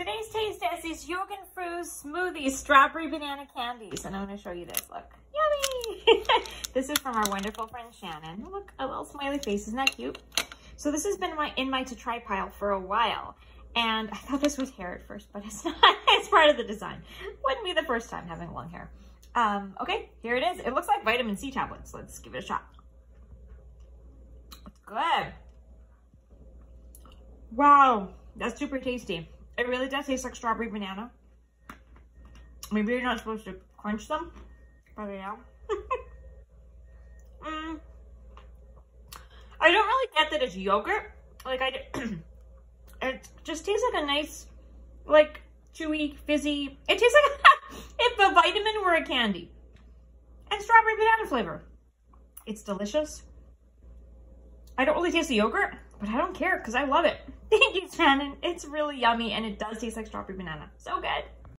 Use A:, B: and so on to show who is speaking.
A: Today's taste test is Yogen Fruz smoothie strawberry banana candies. And I'm going to show you this. Look. Yummy! this is from our wonderful friend Shannon. Look, a little smiley face. Isn't that cute? So this has been my in my to try pile for a while. And I thought this was hair at first, but it's not. it's part of the design. Wouldn't be the first time having long hair. Um, okay, here it is. It looks like vitamin C tablets. Let's give it a shot. It's good. Wow, that's super tasty. It really does taste like strawberry banana. Maybe you're not supposed to crunch them, but yeah. mm. I don't really get that it's yogurt. Like I, it just tastes like a nice, like chewy, fizzy. It tastes like if a vitamin were a candy. And strawberry banana flavor. It's delicious. I don't really taste the yogurt, but I don't care because I love it. Thank you, Shannon. It's really yummy and it does taste like strawberry banana. So good.